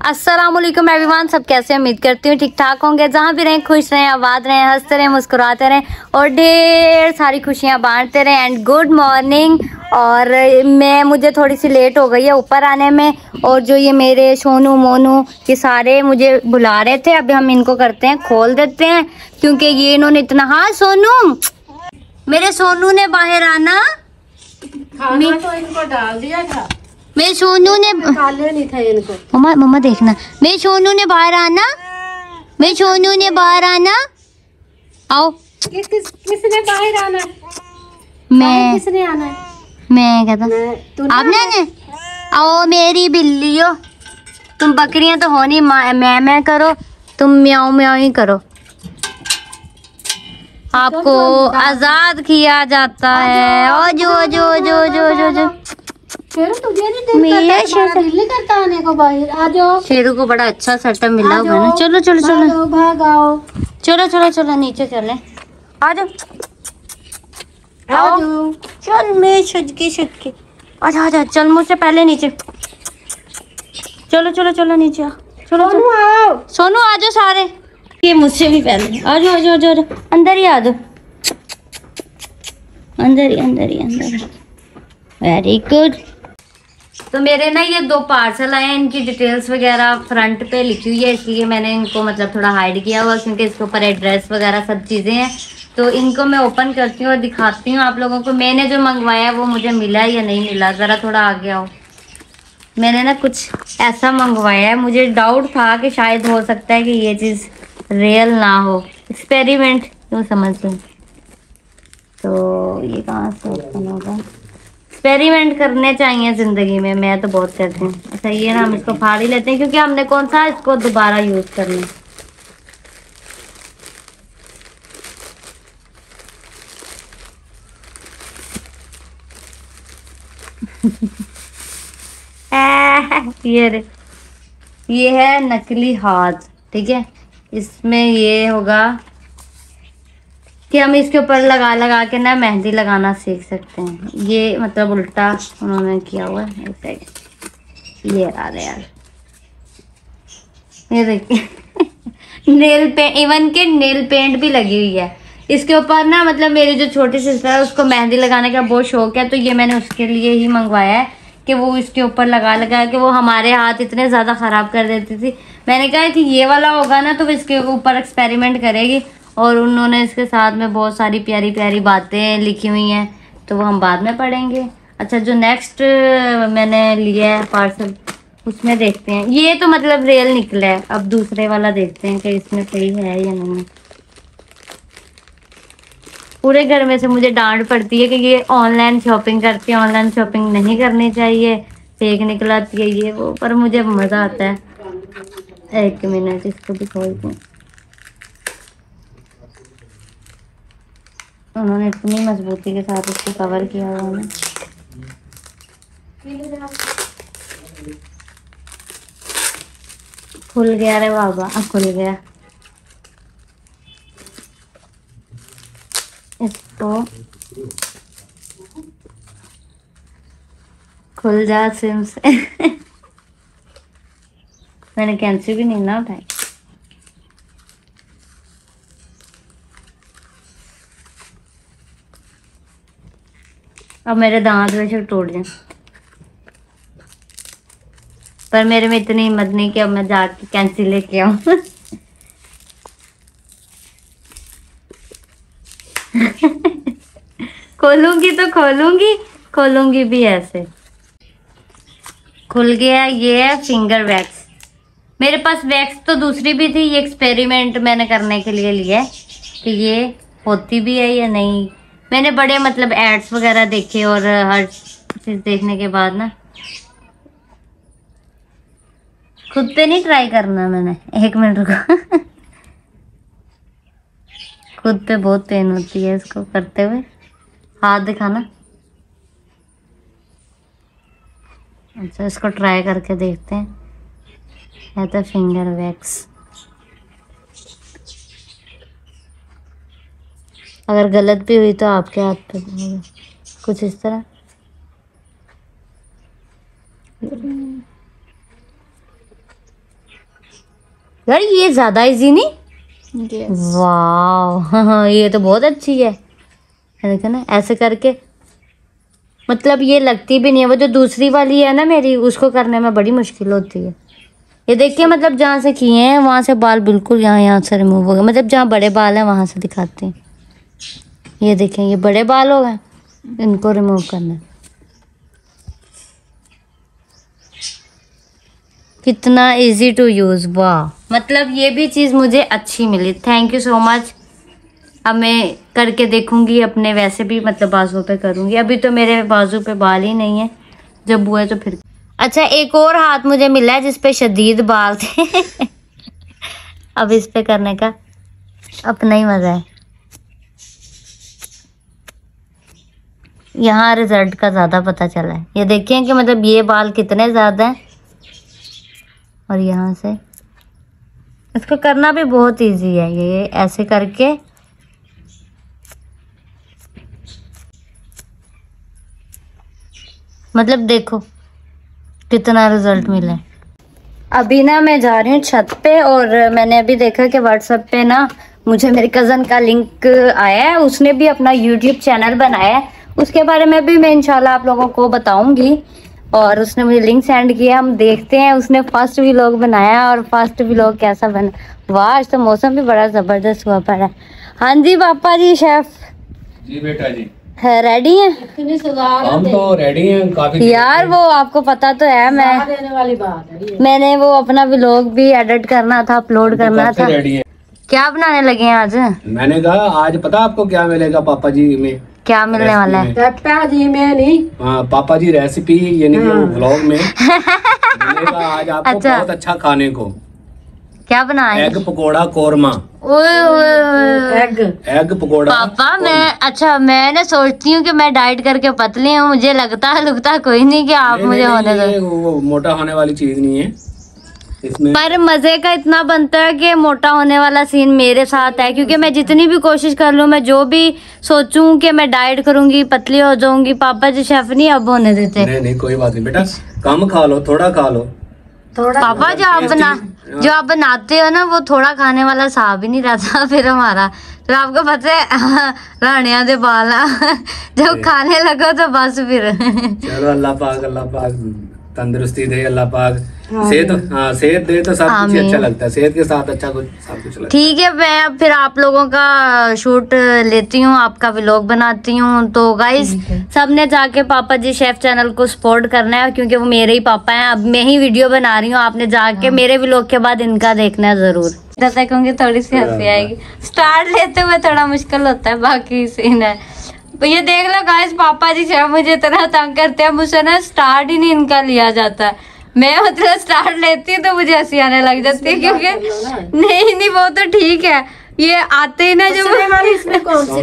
अस्सलाम वालेकुम एवरीवन सब कैसे उम्मीद करती हूँ ठीक ठाक होंगे। जहाँ भी रहें खुश रहें आबाद रहें हँसते रहें मुस्कुराते रहें और ढेर सारी खुशियाँ बांटते रहें। एंड गुड मॉर्निंग और मैं मुझे थोड़ी सी लेट हो गई है ऊपर आने में और जो ये मेरे सोनू मोनू ये सारे मुझे बुला रहे थे अभी हम इनको करते हैं खोल देते हैं क्योंकि ये इन्होंने इतना हाँ सोनू! मेरे सोनू ने बाहर आना। खाना तो इनको डाल दिया था। मेरे सोनू ने नहीं थे इनको। मम्मा मम्मा देखना। मेरे सोनू ने बाहर आना। मेरे सोनू ने बाहर आना। आओ। किस किस किसने बाहर आना? मैं। किसने आना? है मैं कहता मैं तू आप ना ने आओ मेरी बिल्लियो तुम बकरियाँ तो हो नहीं मैं मैं करो। तुम म्याऊ म्याऊ ही करो। आपको आज़ाद किया जाता है। ओ जो जो जो जो जो जो। दिल करता आने को बाहर। आ जाओ। शेरू को बड़ा अच्छा सेटअप मिला हुआ है ना। चलो चलो चलो। भागाओ। चलो चलो चलो नीचे चले आ जाओ। चल मैं छुटकी छुटकी अच्छा अच्छा चल मुझसे पहले नीचे। चलो चलो चलो नीचे चलो सोनू आओ। सोनू आ जाओ सारे। ये मुझसे भी पहले। आ जाओ आ जाओ आ जाओ, आ जाओ। अंदर ही आ जाओ। अंदर ही अंदर ही अंदर ही। वेरी गुड तो मेरे ना ये दो पार्सल आए हैं, इनकी डिटेल्स वगैरह फ्रंट पे लिखी हुई है, इसलिए मैंने इनको मतलब थोड़ा हाइड किया हुआ, क्योंकि इसके ऊपर एड्रेस वगैरह सब चीज़ें हैं। तो इनको मैं ओपन करती हूँ और दिखाती हूँ आप लोगों को, मैंने जो मंगवाया है वो मुझे मिला या नहीं मिला, ज़रा थोड़ा आगे आओ। मैंने ना कुछ ऐसा मंगवाया है, मुझे डाउट था कि शायद हो सकता है कि ये चीज़ रियल ना हो। एक्सपेरिमेंट क्यों समझ लो तो ये कहाँ से ओपन होगा एक्सपेरिमेंट करने चाहिए ज़िंदगी में, मैं तो बहुत करती हूँ। अच्छा ये ना हम इसको फाड़ ही लेते हैं, क्योंकि हमने कौन सा इसको दोबारा यूज़ करना ये रे, ये है नकली हाथ, ठीक है? इसमें ये होगा कि हम इसके ऊपर लगा लगा के ना मेहंदी लगाना सीख सकते हैं। ये मतलब उल्टा उन्होंने किया हुआ है सेकंड ये आ रहा यार ये देखिए। नेल पेंट इवन के नेल पेंट भी लगी हुई है। इसके ऊपर ना मतलब मेरी जो छोटी सिस्टर है, उसको मेहंदी लगाने का बहुत शौक है तो ये मैंने उसके लिए ही मंगवाया है कि वो इसके ऊपर लगा लगा के वो हमारे हाथ इतने ज़्यादा ख़राब कर देती थी। मैंने कहा कि ये वाला होगा ना तो वो इसके ऊपर एक्सपेरिमेंट करेगी। और उन्होंने इसके साथ में बहुत सारी प्यारी प्यारी बातें लिखी हुई हैं तो वो हम बाद में पढ़ेंगे। अच्छा जो नेक्स्ट मैंने लिया है पार्सल उसमें देखते हैं। ये तो मतलब रियल निकला है। अब दूसरे वाला देखते हैं कि इसमें सही है या नहीं। पूरे घर में से मुझे डांट पड़ती है कि ये ऑनलाइन शॉपिंग करती है ऑनलाइन शॉपिंग नहीं करनी चाहिए। फेक निकलाती है ये वो, पर मुझे मज़ा आता है। एक मिनट, इसको भी खोल दूँ उन्होंने इतनी मजबूती के साथ इसको कवर किया हुआ है खुल गया रे बाबा, अब खुल गया। इसको खुल जा सिम से। मैंने कैंसिल भी नहीं ना उठाई। अब मेरे दांत वैसे टूट जाए। पर मेरे में इतनी हिम्मत नहीं कि अब मैं जाके कैंसिल लेके आऊँ। खोलूँगी तो खोलूँगी खोलूँगी भी ऐसे। खुल गया ये है फिंगर वैक्स मेरे पास वैक्स तो दूसरी भी थी, ये एक्सपेरिमेंट मैंने करने के लिए लिया है कि ये होती भी है या नहीं। मैंने बड़े मतलब एड्स वगैरह देखे और हर चीज़ देखने के बाद ना। खुद पे नहीं ट्राई करना मैंने, एक मिनट रुको। खुद पे बहुत पेन होती है इसको करते हुए। हाथ दिखाना। अच्छा इसको ट्राई करके देखते हैं। है तो फिंगर वैक्स अगर गलत भी हुई तो आपके हाथ पे कुछ इस तरह। यार ये ज़्यादा इजी नहीं? वाह ये तो बहुत अच्छी है। देखो ना ऐसे करके। मतलब ये लगती भी नहीं है। वो जो दूसरी वाली है ना मेरी उसको करने में बड़ी मुश्किल होती है। ये देखिए मतलब जहाँ से किए हैं वहाँ से बाल बिल्कुल यहाँ यहाँ से रिमूव हो गए। मतलब जहाँ बड़े बाल हैं वहाँ से दिखाते हैं। ये देखें, ये बड़े बाल हो गए इनको रिमूव करना है। कितना इजी टू यूज़ वाह। मतलब ये भी चीज़ मुझे अच्छी मिली। थैंक यू सो मच अब मैं करके देखूँगी, अपने वैसे भी मतलब बाजू पे करूँगी। अभी तो मेरे बाजू पे बाल ही नहीं है। जब हुए तो फिर। अच्छा एक और हाथ मुझे मिला है जिसपे शदीद बाल थे। अब इस पे करने का अपना ही मज़ा है। यहाँ रिज़ल्ट का ज़्यादा पता चला है। ये देखिए कि मतलब ये बाल कितने ज़्यादा हैं। और यहाँ से इसको करना भी बहुत इजी है। ये ऐसे करके मतलब देखो कितना रिज़ल्ट मिला अभी ना मैं जा रही हूँ छत पे और मैंने अभी देखा कि व्हाट्सएप पे ना मुझे मेरे कज़न का लिंक आया है। उसने भी अपना यूट्यूब चैनल बनाया है। उसके बारे में भी मैं इंशाल्लाह आप लोगों को बताऊँगी। और उसने मुझे लिंक सेंड किया हम देखते हैं उसने फ़र्स्ट व्लॉग बनाया और फ़र्स्ट व्लॉग कैसा बना वाह आज तो मौसम भी बड़ा ज़बरदस्त हुआ पड़ा है। हाँ जी पापा जी शेफ जी बेटा जी। है रेडी हैं? हम तो रेडी हैं काफ़ी यार वो आपको पता तो है मैं देने वाली बात है मैंने वो अपना व्लॉग भी एडिट करना था अपलोड करना था। क्या बनाने लगे हैं आज? मैंने कहा आज पता आपको क्या मिलेगा पापा जी में? क्या मिलने वाला है? पापा जी में नहीं। हाँ पापा जी रेसिपी यानी कि व्लॉग में। आज आपको अच्छा। बहुत अच्छा खाने को। क्या बनाए? Egg pakora korma. Egg egg pakora. पापा मैं अच्छा मैं ना सोचती हूँ कि मैं डाइट करके पतली हूँ मुझे लगता है लगता कोई नहीं कि आप मुझे होने दो। वो मोटा होने वाली चीज़ नहीं है। इसमें पर मज़े का इतना बनता है कि मोटा होने वाला सीन मेरे साथ है क्योंकि मैं जितनी भी कोशिश कर लूँ मैं जो भी सोचूं कि मैं डाइट करूँगी पतली हो जाऊँगी पापा जी शेफ नहीं अब होने देते। नहीं नहीं कोई बात नहीं बेटा कम खा लो थोड़ा खा लो। थोड़ा पापा जो आप बना जो आप बनाते हो ना वो थोड़ा खाने वाला साहब ही नहीं रहता फिर हमारा। तो आपको पता है रानिया दे बाल जब खाने लगो तो बस फिर। चलो अल्लाह पाक अल्लाह पाक। तंदुरुस्ती दे अल्लाह पाक। सेहत हाँ सेहत दे तो सब कुछ अच्छा लगता है। सेहत के साथ अच्छा कुछ सब कुछ लगता ठीक है मैं अब फिर आप लोगों का शूट लेती हूँ आपका व्लॉग बनाती हूँ। तो गाइस सबने जाके पापा जी शेफ चैनल को सपोर्ट करना है क्योंकि वो मेरे ही पापा हैं। अब मैं ही वीडियो बना रही हूँ आपने जाके मेरे व्लॉग के बाद इनका देखना है ज़रूर। देखूँगी थोड़ी सी हँसी आएगी। स्टार्ट लेते हुए थोड़ा मुश्किल होता है बाकी सीन है। तो ये देख लो गाइस पापा जी शेफ मुझे इतना तंग करते हैं मुझसे ना स्टार्ट ही नहीं इनका लिया जाता। मैं मतलब स्टार्ट लेती हूँ तो मुझे हँसी आने लग जाती है क्योंकि नहीं नहीं वो तो ठीक है। ये आते ही ना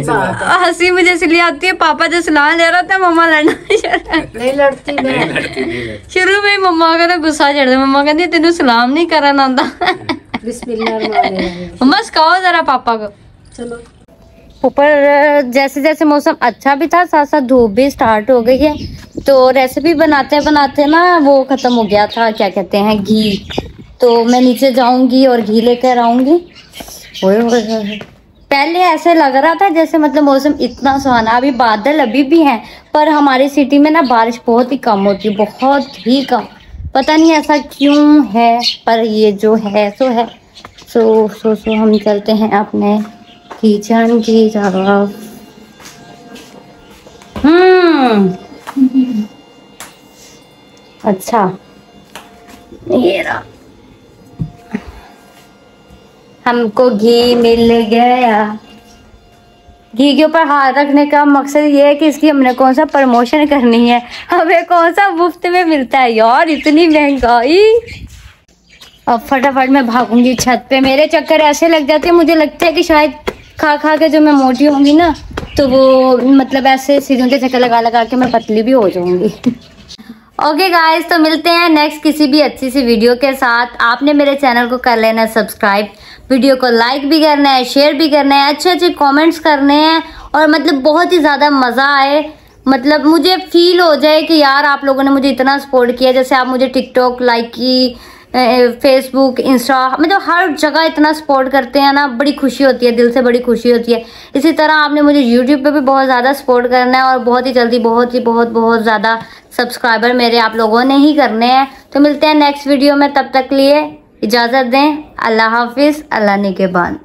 बात हँसी मुझे इसलिए आती है पापा जो सलाह ले रहा था मम्मा लड़ना शुरू- नहीं लड़ती मैं। लड़ती नहीं लड़ती। शुरू में ही मम्मा का तो गुस्सा चढ़ गया। मम्मा कहती तेन सलाम नहीं करना बिस्मिल्लाह मम्मा सिखाओ जरा पापा को। चलो। ऊपर जैसे जैसे मौसम अच्छा भी था साथ साथ धूप भी स्टार्ट हो गई है। तो रेसिपी बनाते बनाते ना वो खत्म हो गया था, क्या कहते हैं, घी। तो मैं नीचे जाऊँगी और घी लेकर आऊँगी। पहले ऐसे लग रहा था जैसे मतलब मौसम इतना सुहाना। अभी बादल अभी भी हैं, पर हमारी सिटी में ना बारिश बहुत ही कम होती है, बहुत ही कम। पता नहीं ऐसा क्यों है, पर ये जो है, सो है। सो सो सो हम चलते हैं अपने किचन की तरफ़ हम्म। अच्छा। ये रहा हमको घी मिल गया। घी के ऊपर हाथ रखने का मकसद ये है कि इसकी हमने कौन सा प्रमोशन करनी है? हमें कौन सा मुफ़्त में मिलता है यार? इतनी महँगाई। अब फटाफट मैं भागूँगी छत पे। मेरे चक्कर ऐसे लग जाते हैं, मुझे लगता है कि शायद खा खा के जो मैं मोटी होंगी ना तो वो मतलब ऐसे सीधों के चक्कर लगा लगा के मैं पतली भी हो जाऊँगी। ओके गाइस तो मिलते हैं नेक्स्ट किसी भी अच्छी सी वीडियो के साथ। आपने मेरे चैनल को कर लेना है सब्सक्राइब वीडियो को लाइक भी करना है शेयर भी करना है, अच्छे अच्छे कमेंट्स करने हैं और मतलब बहुत ही ज़्यादा मज़ा आए। मतलब मुझे फील हो जाए कि यार आप लोगों ने मुझे इतना सपोर्ट किया, जैसे आप मुझे टिकटॉक लाइक की फेसबुक इंस्टा मतलब हर जगह इतना सपोर्ट करते हैं ना, बड़ी खुशी होती है, दिल से बड़ी खुशी होती है। इसी तरह आपने मुझे यूट्यूब पे भी बहुत ज़्यादा सपोर्ट करना है और बहुत ही जल्दी बहुत ही बहुत बहुत ज़्यादा सब्सक्राइबर मेरे आप लोगों ने ही करने हैं। तो मिलते हैं नेक्स्ट वीडियो में, तब तक लिए इजाज़त दें। अल्लाह हाफिज़, अल्लाह ने के निगेबान